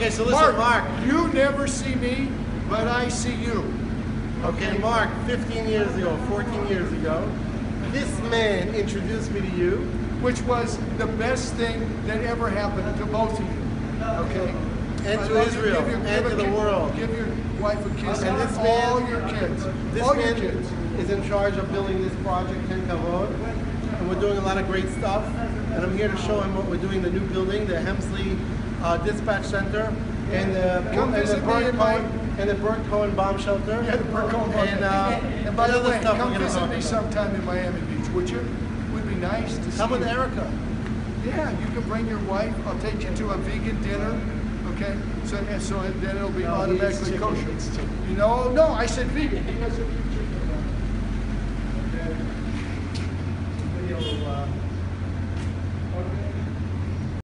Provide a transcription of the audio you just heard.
Okay, so listen, Mark. You never see me, but I see you. Okay, Mark, 15 years ago, 14 years ago, this man introduced me to you. Which was the best thing that ever happened to both of you. Okay? And to you. Israel, Give your- and to the world. Give your wife a kiss. And And this all man- your kids. This all your kids. is in charge of building this project, Ken Kavod, and we're doing a lot of great stuff. And I'm here to show him what we're doing, the new building, the Helmsley uh, Dispatch Center, and the, Come and the my- Cohen, and the Cohen Bomb Shelter. Yeah, the Cohen Bomb And, uh, And by the way, come visit me sometime in Miami Beach, would you? Would be nice to see Come with you. Erica. Yeah, you can bring your wife. I'll take you to a vegan dinner. Okay, so and so then it'll be No, automatically kosher. he. You know, no, I said vegan. to uh,